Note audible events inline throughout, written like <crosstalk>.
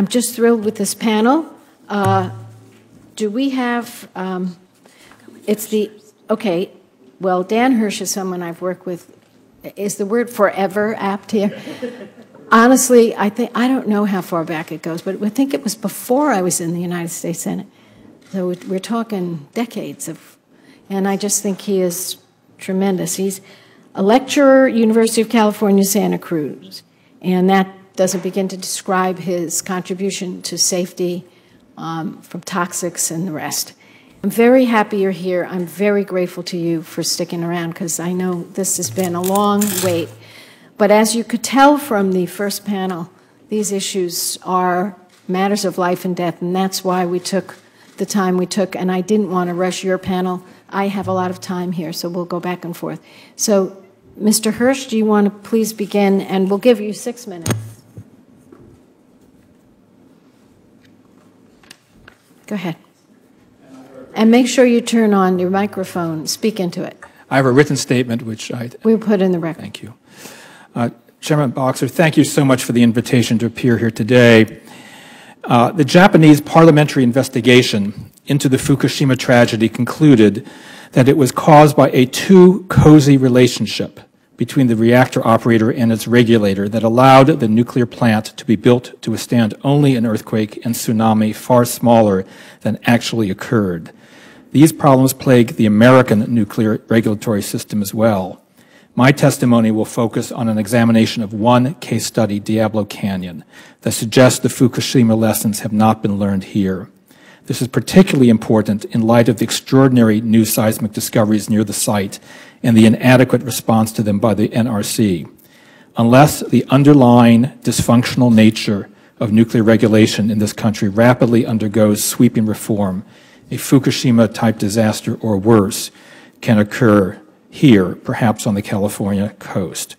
I'm just thrilled with this panel. Uh, do we have, um, it's the, okay, well, Dan Hirsch is someone I've worked with. Is the word forever apt here? Honestly, I think I don't know how far back it goes, but I think it was before I was in the United States Senate. So we're talking decades of, and I just think he is tremendous. He's a lecturer, University of California, Santa Cruz, and that doesn't begin to describe his contribution to safety um, from toxics and the rest. I'm very happy you're here. I'm very grateful to you for sticking around because I know this has been a long wait. But as you could tell from the first panel, these issues are matters of life and death, and that's why we took the time we took. And I didn't want to rush your panel. I have a lot of time here, so we'll go back and forth. So, Mr. Hirsch, do you want to please begin? And we'll give you six minutes. Go ahead. And make sure you turn on your microphone, speak into it. I have a written statement which I. We'll put in the record. Thank you. Uh, Chairman Boxer, thank you so much for the invitation to appear here today. Uh, the Japanese parliamentary investigation into the Fukushima tragedy concluded that it was caused by a too cozy relationship between the reactor operator and its regulator that allowed the nuclear plant to be built to withstand only an earthquake and tsunami far smaller than actually occurred. These problems plague the American nuclear regulatory system as well. My testimony will focus on an examination of one case study, Diablo Canyon, that suggests the Fukushima lessons have not been learned here. This is particularly important in light of the extraordinary new seismic discoveries near the site and the inadequate response to them by the NRC. Unless the underlying dysfunctional nature of nuclear regulation in this country rapidly undergoes sweeping reform, a Fukushima type disaster or worse can occur here, perhaps on the California coast.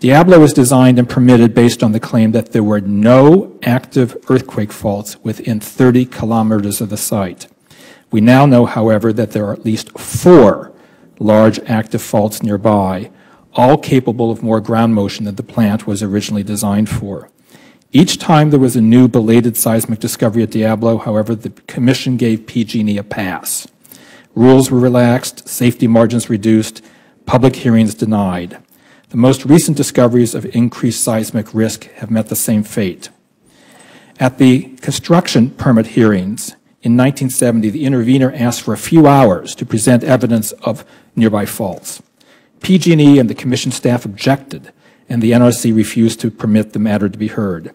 Diablo was designed and permitted based on the claim that there were no active earthquake faults within 30 kilometers of the site. We now know, however, that there are at least four large active faults nearby, all capable of more ground motion than the plant was originally designed for. Each time there was a new belated seismic discovery at Diablo, however, the Commission gave PG&E a pass. Rules were relaxed, safety margins reduced, public hearings denied. The most recent discoveries of increased seismic risk have met the same fate. At the construction permit hearings in 1970, the intervener asked for a few hours to present evidence of nearby faults. PG&E and the commission staff objected, and the NRC refused to permit the matter to be heard.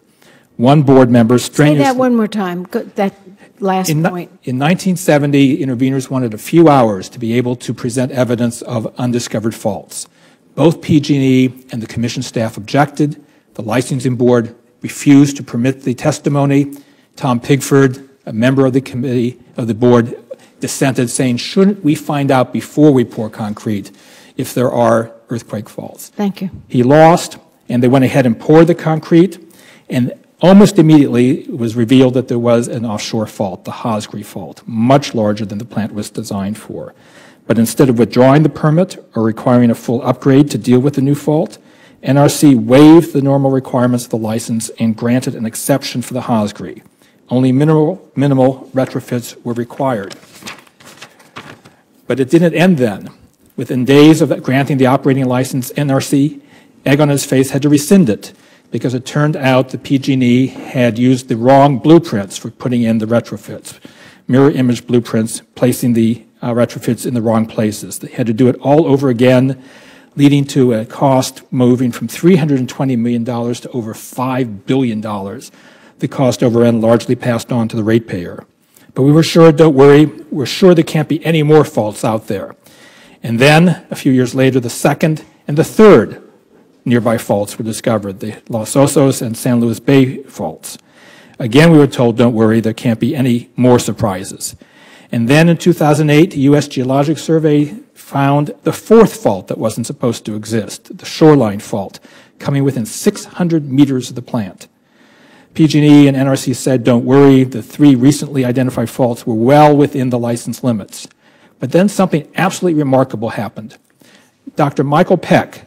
One board member strenuously... Say that one more time, that last in, point. In 1970, interveners wanted a few hours to be able to present evidence of undiscovered faults. Both PG&E and the commission staff objected. The licensing board refused to permit the testimony. Tom Pigford, a member of the committee of the board, dissented, saying, shouldn't we find out before we pour concrete if there are earthquake faults? Thank you. He lost, and they went ahead and poured the concrete, and almost immediately it was revealed that there was an offshore fault, the Hosgri fault, much larger than the plant was designed for. But instead of withdrawing the permit or requiring a full upgrade to deal with the new fault, NRC waived the normal requirements of the license and granted an exception for the Hosgri. Only minimal, minimal retrofits were required. But it didn't end then. Within days of granting the operating license, NRC, egg on his face, had to rescind it because it turned out the PG&E had used the wrong blueprints for putting in the retrofits, mirror image blueprints, placing the uh, retrofits in the wrong places. They had to do it all over again, leading to a cost moving from $320 million to over $5 billion. The cost overrun largely passed on to the ratepayer. But we were sure, don't worry, we're sure there can't be any more faults out there. And then, a few years later, the second and the third nearby faults were discovered, the Los Osos and San Luis Bay faults. Again, we were told, don't worry, there can't be any more surprises. And then in 2008, the U.S. Geologic Survey found the fourth fault that wasn't supposed to exist, the shoreline fault, coming within 600 meters of the plant. PG&E and NRC said, don't worry, the three recently identified faults were well within the license limits. But then something absolutely remarkable happened. Dr. Michael Peck,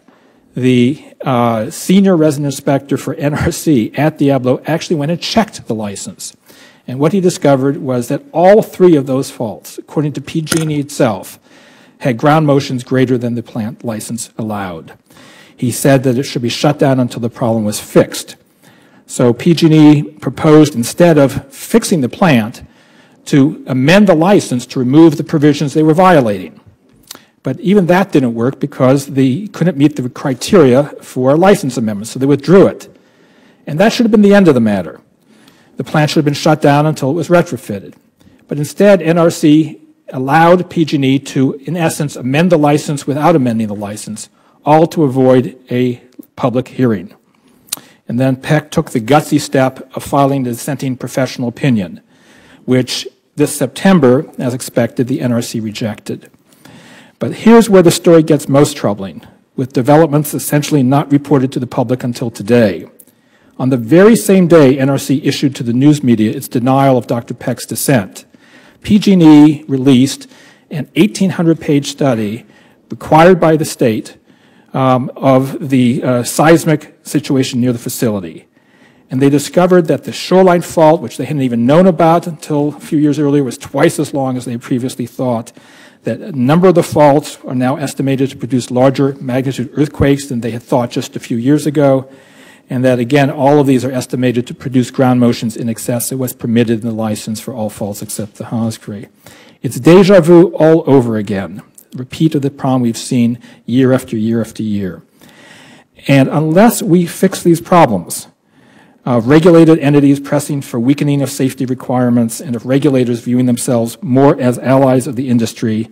the uh, senior resident inspector for NRC at Diablo actually went and checked the license. And what he discovered was that all three of those faults, according to PG&E itself, had ground motions greater than the plant license allowed. He said that it should be shut down until the problem was fixed. So PG&E proposed instead of fixing the plant to amend the license to remove the provisions they were violating. But even that didn't work because they couldn't meet the criteria for a license amendment, so they withdrew it. And that should have been the end of the matter. The plant should have been shut down until it was retrofitted. But instead, NRC allowed PG&E to, in essence, amend the license without amending the license, all to avoid a public hearing. And then Peck took the gutsy step of filing the dissenting professional opinion, which this September, as expected, the NRC rejected. But here's where the story gets most troubling, with developments essentially not reported to the public until today. On the very same day NRC issued to the news media its denial of Dr. Peck's dissent, PG&E released an 1,800-page study required by the state um, of the uh, seismic situation near the facility. And they discovered that the shoreline fault, which they hadn't even known about until a few years earlier, was twice as long as they previously thought, that a number of the faults are now estimated to produce larger magnitude earthquakes than they had thought just a few years ago, and that again, all of these are estimated to produce ground motions in excess of what's permitted in the license for all faults except the Hosgri. It's deja vu all over again, repeat of the problem we've seen year after year after year. And unless we fix these problems, of regulated entities pressing for weakening of safety requirements and of regulators viewing themselves more as allies of the industry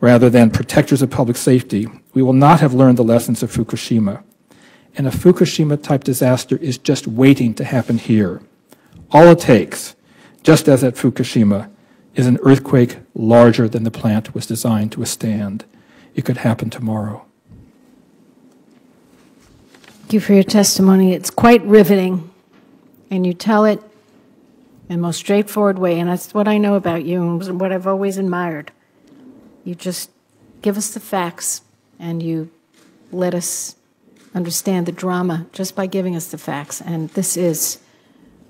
rather than protectors of public safety, we will not have learned the lessons of Fukushima. And a Fukushima type disaster is just waiting to happen here. All it takes, just as at Fukushima, is an earthquake larger than the plant was designed to withstand. It could happen tomorrow. Thank you for your testimony. It's quite riveting and you tell it in the most straightforward way. And that's what I know about you and what I've always admired. You just give us the facts and you let us understand the drama just by giving us the facts. And this is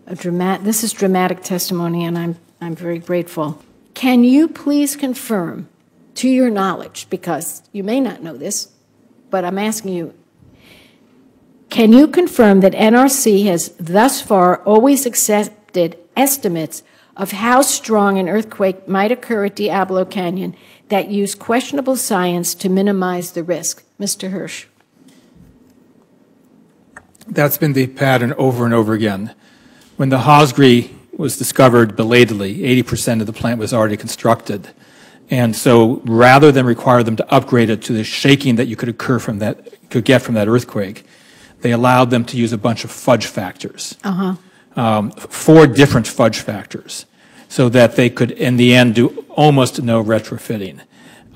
a dramatic this is dramatic testimony and I'm I'm very grateful. Can you please confirm to your knowledge because you may not know this, but I'm asking you can you confirm that NRC has thus far always accepted estimates of how strong an earthquake might occur at Diablo Canyon that use questionable science to minimize the risk? Mr. Hirsch. That's been the pattern over and over again. When the Hosgri was discovered belatedly, 80% of the plant was already constructed. And so rather than require them to upgrade it to the shaking that you could occur from that, could get from that earthquake, they allowed them to use a bunch of fudge factors, uh-huh. um, four different fudge factors, so that they could, in the end, do almost no retrofitting.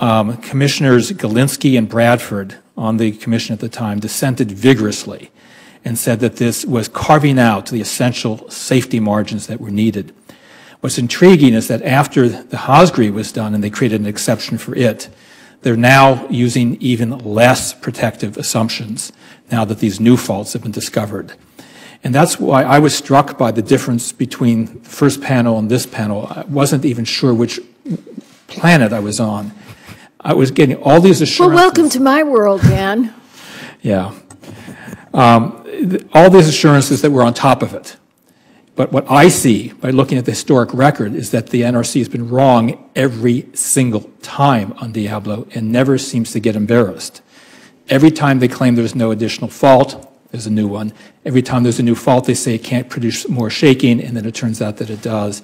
Um, Commissioners Gilinsky and Bradford on the commission at the time dissented vigorously and said that this was carving out the essential safety margins that were needed. What's intriguing is that after the Hosgri was done and they created an exception for it, they're now using even less protective assumptions now that these new faults have been discovered. And that's why I was struck by the difference between the first panel and this panel. I wasn't even sure which planet I was on. I was getting all these assurances. Well, welcome to my world, Dan. yeah. Um, all these assurances that we're on top of it. But what I see by looking at the historic record is that the NRC has been wrong every single time on Diablo and never seems to get embarrassed. Every time they claim there's no additional fault, there's a new one. Every time there's a new fault, they say it can't produce more shaking, and then it turns out that it does.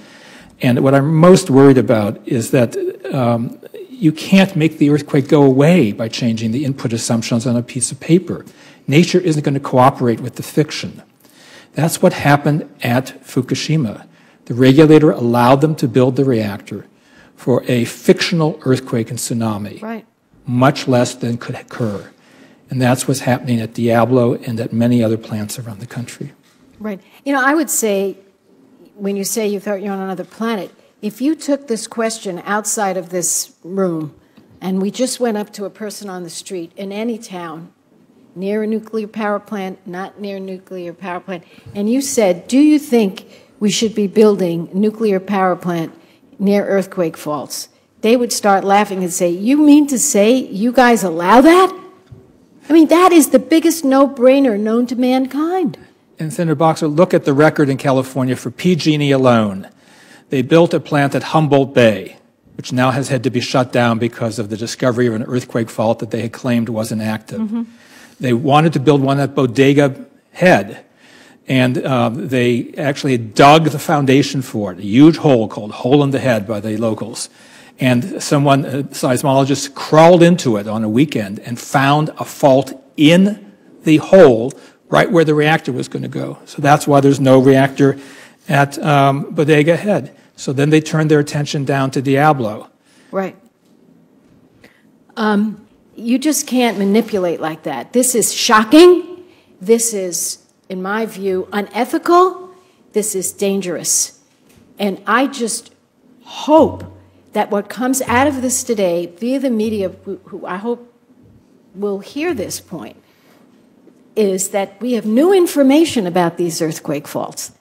And what I'm most worried about is that um, you can't make the earthquake go away by changing the input assumptions on a piece of paper. Nature isn't going to cooperate with the fiction. That's what happened at Fukushima. The regulator allowed them to build the reactor for a fictional earthquake and tsunami, right. much less than could occur. And that's what's happening at Diablo and at many other plants around the country. Right. You know, I would say, when you say you thought you're on another planet, if you took this question outside of this room and we just went up to a person on the street in any town near a nuclear power plant, not near a nuclear power plant. And you said, do you think we should be building nuclear power plant near earthquake faults? They would start laughing and say, You mean to say you guys allow that? I mean, that is the biggest no brainer known to mankind. And Senator Boxer, look at the record in California for PG&E alone. They built a plant at Humboldt Bay, which now has had to be shut down because of the discovery of an earthquake fault that they had claimed wasn't active. Mm-hmm. They wanted to build one at Bodega Head, and um, they actually dug the foundation for it, a huge hole called Hole in the Head by the locals. And someone, a seismologist, crawled into it on a weekend and found a fault in the hole right where the reactor was going to go. So that's why there's no reactor at um, Bodega Head. So then they turned their attention down to Diablo. Right. Um, you just can't manipulate like that. This is shocking. This is, in my view, unethical. This is dangerous. And I just hope that what comes out of this today via the media, who, who I hope will hear this point, is that we have new information about these earthquake faults.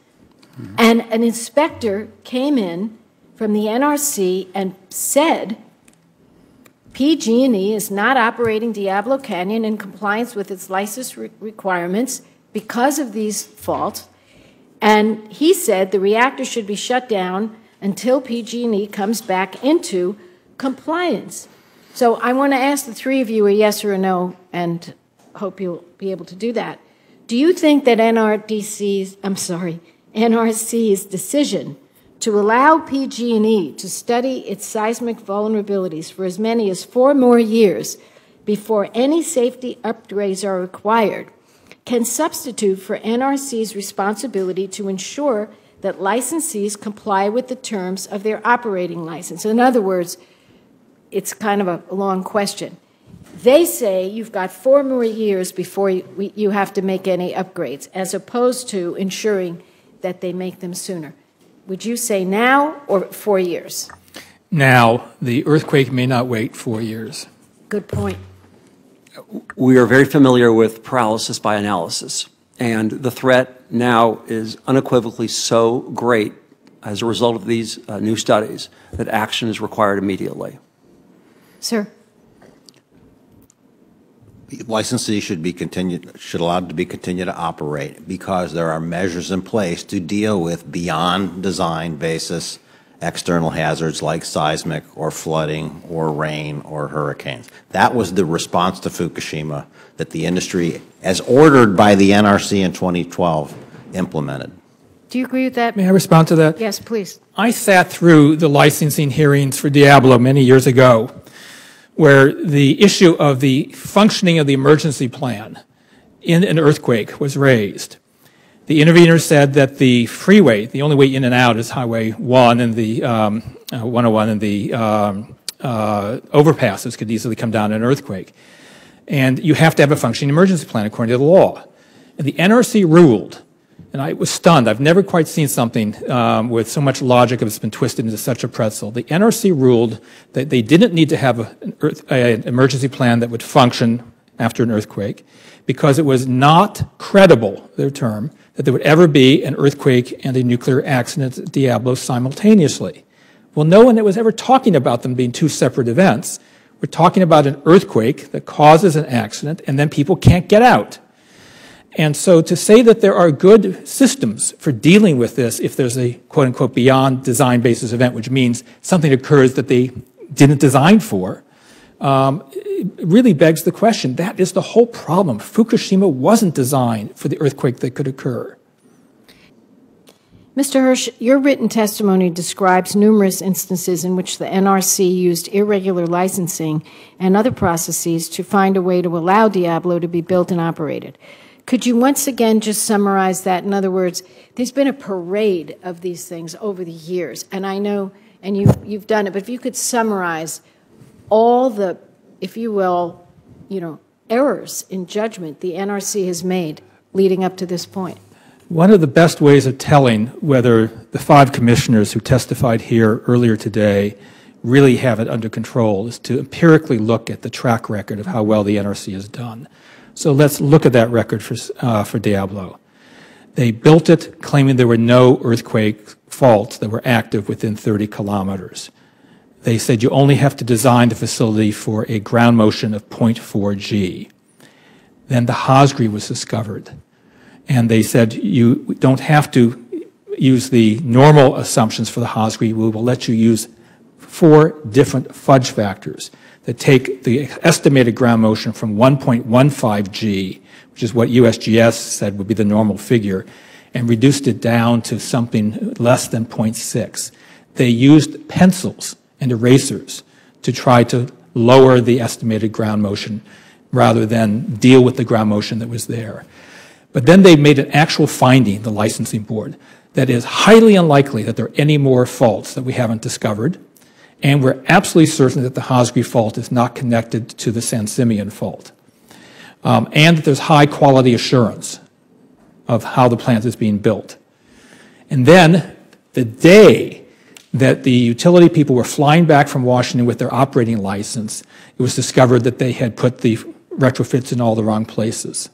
Mm-hmm. And an inspector came in from the NRC and said PG&E is not operating Diablo Canyon in compliance with its license re- requirements because of these faults. And he said the reactor should be shut down until PG&E comes back into compliance. So I want to ask the three of you a yes or a no, and hope you'll be able to do that. Do you think that NRDC's, I'm sorry, NRC's decision to allow PG&E to study its seismic vulnerabilities for as many as four more years before any safety upgrades are required can substitute for NRC's responsibility to ensure that licensees comply with the terms of their operating license. In other words, it's kind of a long question. They say you've got four more years before you, you have to make any upgrades, as opposed to ensuring that they make them sooner. Would you say now or four years? Now. The earthquake may not wait four years. Good point. We are very familiar with paralysis by analysis. And the threat now is unequivocally so great as a result of these uh, new studies that action is required immediately. Sir. Licensees should be continued, should allowed to be continued to operate because there are measures in place to deal with beyond design basis external hazards like seismic or flooding or rain or hurricanes. That was the response to Fukushima that the industry, as ordered by the NRC in 2012, implemented. Do you agree with that? May I respond to that? Yes, please. I sat through the licensing hearings for Diablo many years ago, where the issue of the functioning of the emergency plan in an earthquake was raised. The intervener said that the freeway, the only way in and out is Highway 1 and the um, uh, 101 and the um, uh, overpasses could easily come down in an earthquake. And you have to have a functioning emergency plan according to the law. And the NRC ruled, and I was stunned. I've never quite seen something um, with so much logic that's been twisted into such a pretzel. The NRC ruled that they didn't need to have an, earth, an emergency plan that would function after an earthquake because it was not credible, their term, that there would ever be an earthquake and a nuclear accident at Diablo simultaneously. Well, no one was ever talking about them being two separate events. We're talking about an earthquake that causes an accident and then people can't get out. And so to say that there are good systems for dealing with this if there's a quote unquote beyond design basis event, which means something occurs that they didn't design for, um, really begs the question. That is the whole problem. Fukushima wasn't designed for the earthquake that could occur. Mr. Hirsch, your written testimony describes numerous instances in which the NRC used irregular licensing and other processes to find a way to allow Diablo to be built and operated. Could you once again just summarize that? In other words, there's been a parade of these things over the years, and I know, and you've, you've done it, but if you could summarize all the if you will, you know, errors in judgment the NRC has made leading up to this point? One of the best ways of telling whether the five commissioners who testified here earlier today really have it under control is to empirically look at the track record of how well the NRC has done. So let's look at that record for, uh, for Diablo. They built it claiming there were no earthquake faults that were active within 30 kilometers. They said you only have to design the facility for a ground motion of 0.4 G. Then the Hosgri was discovered. And they said you don't have to use the normal assumptions for the Hosgri. We will let you use four different fudge factors that take the estimated ground motion from 1.15 G, which is what USGS said would be the normal figure, and reduced it down to something less than 0.6. They used pencils and erasers to try to lower the estimated ground motion rather than deal with the ground motion that was there. But then they made an actual finding, the licensing board, that is highly unlikely that there are any more faults that we haven't discovered. And we're absolutely certain that the Hosgri fault is not connected to the San Simeon fault. Um, and that there's high quality assurance of how the plant is being built. And then the day that the utility people were flying back from Washington with their operating license, it was discovered that they had put the retrofits in all the wrong places.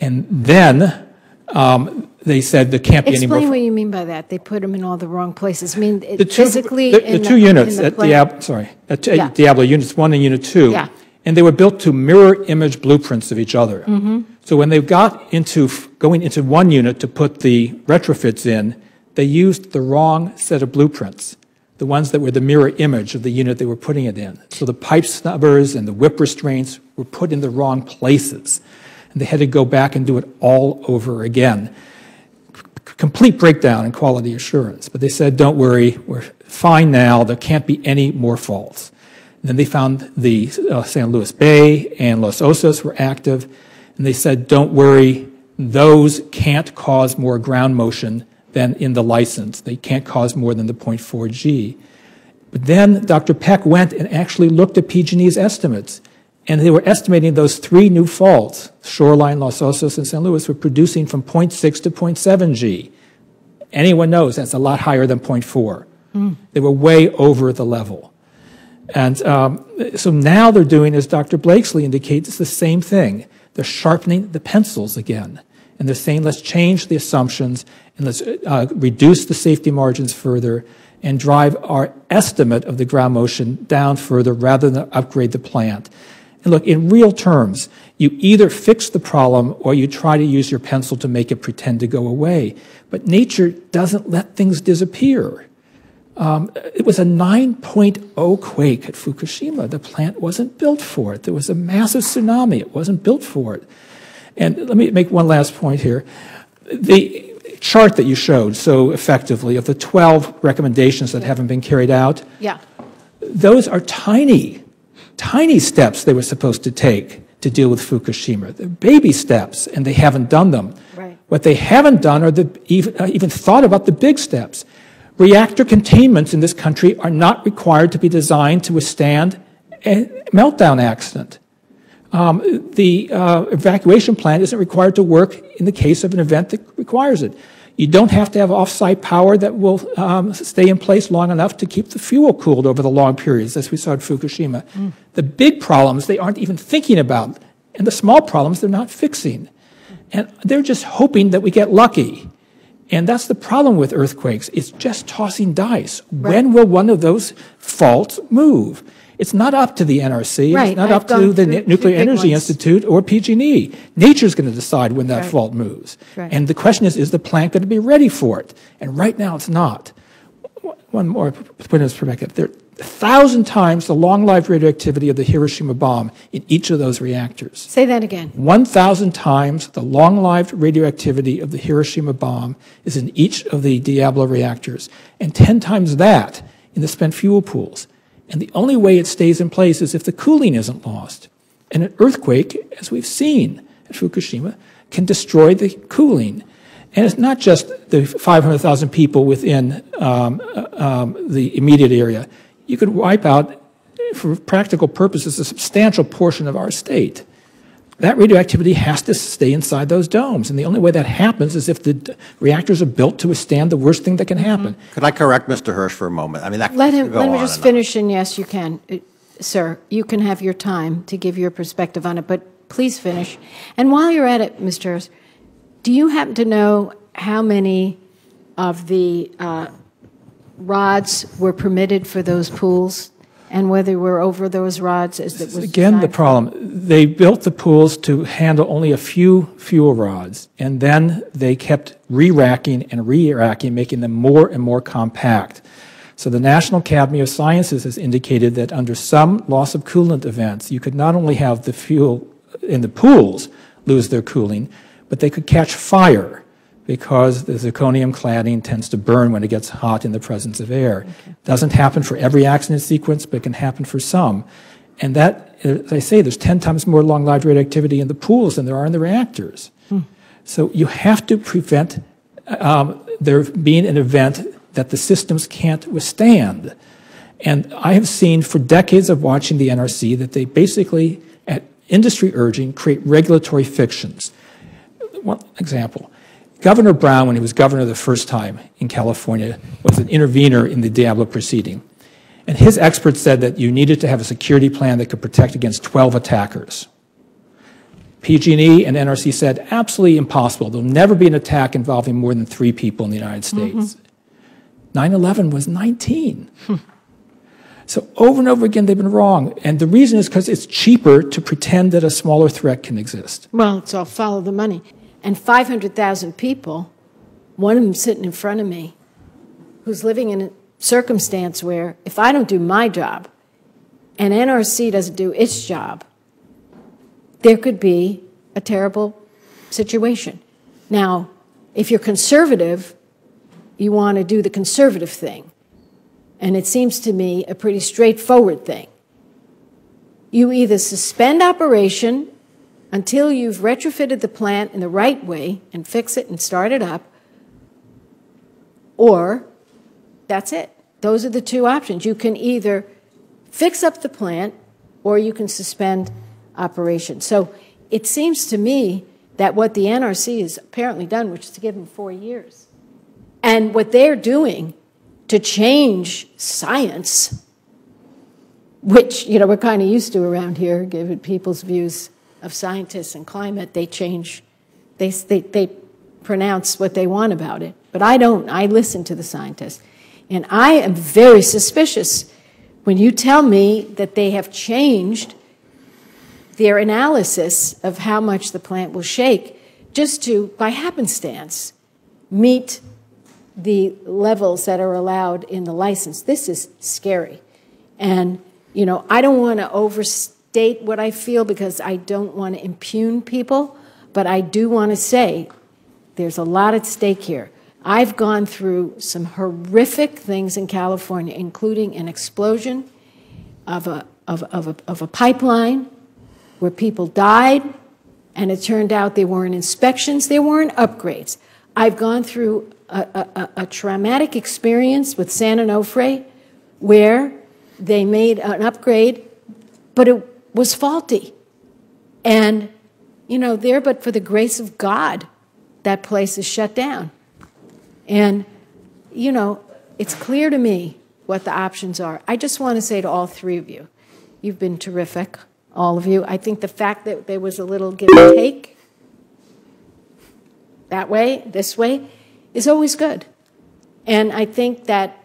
And then um, they said there can't be any more. Explain what you mean by that. They put them in all the wrong places. I mean, The two- physically the- The two units the at Diablo, sorry, at Yeah. Diablo, units one and unit two. Yeah. And they were built to mirror image blueprints of each other. Mm-hmm. So when they got into, f- going into one unit to put the retrofits in, they used the wrong set of blueprints, the ones that were the mirror image of the unit they were putting it in. So the pipe snubbers and the whip restraints were put in the wrong places. And they had to go back and do it all over again complete breakdown in quality assurance. But they said, don't worry, we're fine now. There can't be any more faults. And then they found the uh, San Luis Bay and Los Osos were active. And they said, don't worry, those can't cause more ground motion than in the license. They can't cause more than the 0.4 G. But then Dr. Peck went and actually looked at PG&E's estimates. And they were estimating those three new faults, Shoreline, Los Osos, and San Luis, were producing from 0.6 to 0.7 G. Anyone knows that's a lot higher than 0.4. They were way over the level. And um, so now they're doing, as Dr. Blakeslee indicates, it's the same thing. They're sharpening the pencils again. And they're saying, let's change the assumptions and let's uh, reduce the safety margins further and drive our estimate of the ground motion down further rather than upgrade the plant. And look, in real terms, you either fix the problem or you try to use your pencil to make it pretend to go away. But nature doesn't let things disappear. Um, it was a 9.0 quake at Fukushima. The plant wasn't built for it. There was a massive tsunami. It wasn't built for it. And let me make one last point here. The chart that you showed so effectively of the 12 recommendations that haven't been carried out, Yeah. those are tiny, tiny steps they were supposed to take to deal with Fukushima. They're baby steps, and they haven't done them. Right. What they haven't done are the, even, uh, even thought about the big steps. Reactor containments in this country are not required to be designed to withstand a meltdown accident. Um, the uh, evacuation plan isn't required to work in the case of an event that requires it. You don't have to have off-site power that will um, stay in place long enough to keep the fuel cooled over the long periods, as we saw at Fukushima. The big problems they aren't even thinking about, and the small problems they're not fixing. And they're just hoping that we get lucky. And that's the problem with earthquakes. It's just tossing dice. When will one of those faults move? It's not up to the NRC. Right, It's not I've up to the through Nuclear Energy ones. Institute or PG&E. Nature's going to decide when that Right. fault moves. Right. And the question is, is the plant going to be ready for it? And right now it's not. One more point in perspective. There are a thousand times the long-lived radioactivity of the Hiroshima bomb in each of those reactors. Say that again. 1,000 times the long-lived radioactivity of the Hiroshima bomb is in each of the Diablo reactors, and 10 times that in the spent fuel pools. And the only way it stays in place is if the cooling isn't lost. And an earthquake, as we've seen at Fukushima, can destroy the cooling. And it's not just the 500,000 people within um, uh, um, the immediate area. You could wipe out, for practical purposes, a substantial portion of our state that radioactivity has to stay inside those domes. And the only way that happens is if the d- reactors are built to withstand the worst thing that can happen. Could I correct Mr. Hirsch for a moment? I mean, that Let him, go let me just and on. finish, and yes, you can. Uh, Sir, you can have your time to give your perspective on it, but please finish. And while you're at it, Mr. Harris, do you happen to know how many of the uh, rods were permitted for those pools? And whether we're over those rods as it was Again, the problem, they built the pools to handle only a few fuel rods, and then they kept re-racking and re-racking, making them more and more compact. So the National Academy of Sciences has indicated that under some loss of coolant events, you could not only have the fuel in the pools lose their cooling, but they could catch fire because the zirconium cladding tends to burn when it gets hot in the presence of air. Doesn't happen for every accident sequence, but it can happen for some. And that, as I say, there's 10 times more long-lived radioactivity in the pools than there are in the reactors. So you have to prevent um, there being an event that the systems can't withstand. And I have seen for decades of watching the NRC that they basically, at industry urging, create regulatory fictions. One example. Governor Brown, when he was governor the first time in California, was an intervener in the Diablo proceeding. And his experts said that you needed to have a security plan that could protect against 12 attackers. PG&E and NRC said, absolutely impossible. There'll never be an attack involving more than three people in the United mm-hmm. States. 9/11 was 19. <laughs> So over and over again, they've been wrong. And the reason is because it's cheaper to pretend that a smaller threat can exist. Well, it's all follow the money. And 500,000 people, one of them sitting in front of me, who's living in a circumstance where if I don't do my job and NRC doesn't do its job, there could be a terrible situation. Now, if you're conservative, you want to do the conservative thing. And it seems to me a pretty straightforward thing. You either suspend operation until you've retrofitted the plant in the right way and fix it and start it up, or that's it. Those are the two options. You can either fix up the plant or you can suspend operation. So it seems to me that what the NRC has apparently done, which is to give them four years, and what they're doing to change science, which you know we're kind of used to around here, given people's views of scientists and climate, they change, they, they, they pronounce what they want about it. But I don't. I listen to the scientists. And I am very suspicious when you tell me that they have changed their analysis of how much the plant will shake just to, by happenstance, meet the levels that are allowed in the license. This is scary. And, you know, I don't want to overstate what I feel because I don't want to impugn people, but I do want to say there's a lot at stake here. I've gone through some horrific things in California, including an explosion of a, of, of a, of a pipeline where people died, and it turned out there weren't inspections, there weren't upgrades. I've gone through a, a, a traumatic experience with San Onofre where they made an upgrade, but it was faulty. And, you know, there, but for the grace of God, that place is shut down. And, you know, it's clear to me what the options are. I just want to say to all three of you, you've been terrific, all of you. I think the fact that there was a little give and take that way, this way, is always good. And I think that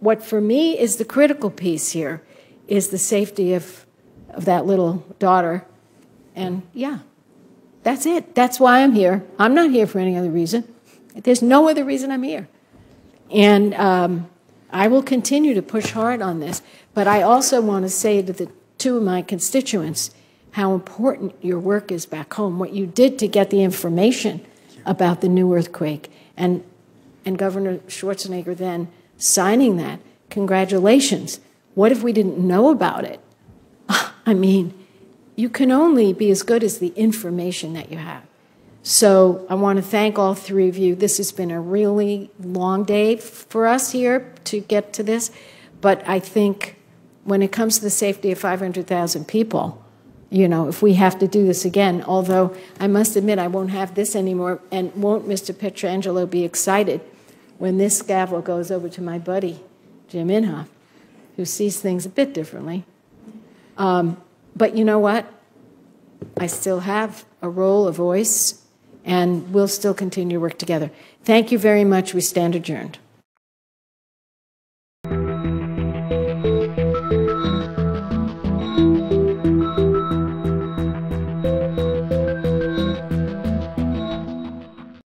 what for me is the critical piece here is the safety of, of that little daughter. And yeah, that's it. That's why I'm here. I'm not here for any other reason. There's no other reason I'm here. And um, I will continue to push hard on this. But I also want to say to the two of my constituents how important your work is back home, what you did to get the information about the new earthquake, and, and Governor Schwarzenegger then signing that. Congratulations. What if we didn't know about it? <laughs> I mean, you can only be as good as the information that you have. So I want to thank all three of you. This has been a really long day for us here to get to this, but I think when it comes to the safety of 500,000 people, you know, if we have to do this again, although I must admit I won't have this anymore, and won't Mr. Pietrangelo be excited when this gavel goes over to my buddy, Jim Inhofe, who sees things a bit differently. Um, but you know what? I still have a role, a voice, and we'll still continue to work together. Thank you very much. We stand adjourned.